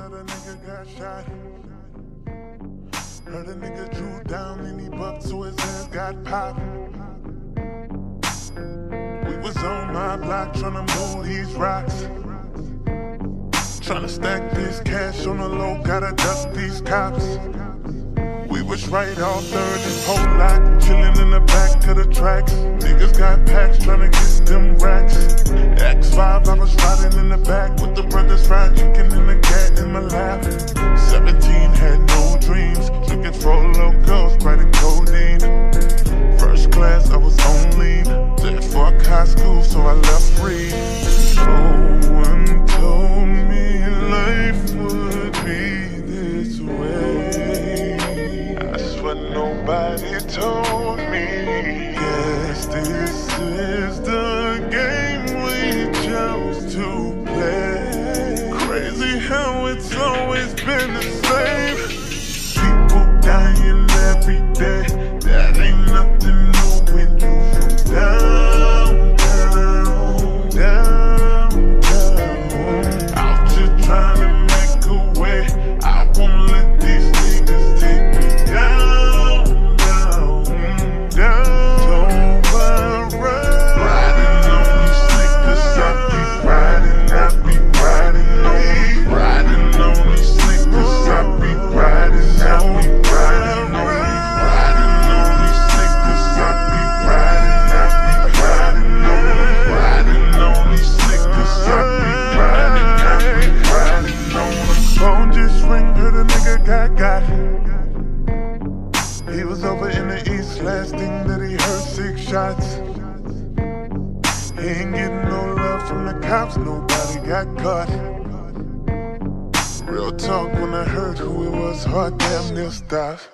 out a nigga got shot. Heard a nigga drew down and he bucked his got popped. We was on my block tryna move these rocks. Tryna stack this cash on the low, gotta duck these cops. We was right off third and whole lot, chillin' in the back of the tracks. Niggas got packs tryna get them racks. X5, I was riding in the back with the brothers fried it's always shots. He ain't getting no love from the cops, nobody got caught. Real talk, when I heard who it was, heart damn near stopped.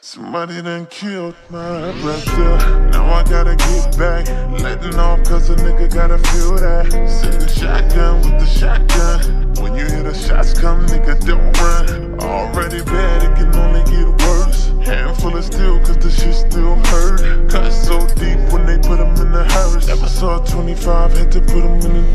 Somebody done killed my brother. Now I gotta get back. Letting off cause a nigga gotta feel that. Send the shotgun with the shotgun. When you hear the shots come, nigga, don't run. Already bad, it can only get worse. 25, had to put them in the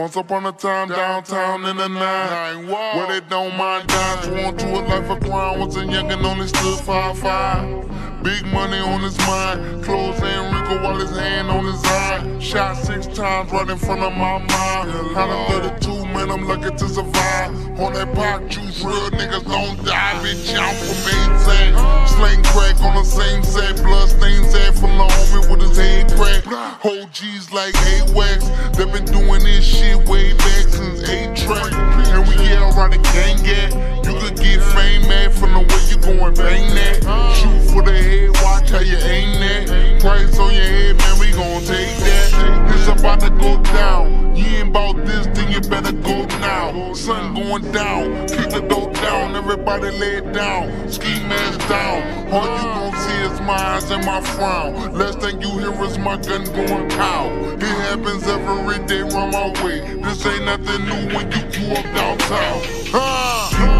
Once upon a time downtown in the nine, where they don't mind dying, sworn to a life of crime. Was a youngin' only stood five five. Big money on his mind, clothes ain't wrinkle while his hand on his eye. Shot six times right in front of my mind. Had a 32, man, I'm lucky to survive. On that pot juice, real niggas don't die. Bitch, I'm from A-Tag. Slang crack on the same set, blood stains at for homie with his head crack. Whole G's like A-Wax, they been doing this shit way back since A-Track. And we yeah, right the gang at. You could get fame at from the way you going bang that. Shoot for the head, watch how you aim that. Price on your head, man, we gon' take that. It's about to go down. You ain't about this, then you better go now. Sun going down, kick down, everybody lay down. Ski mask down. All you gon' see is my eyes and my frown. Last thing you hear is my gun going pow. It happens every day, run my way. This ain't nothing new when you grew up downtown. Ah!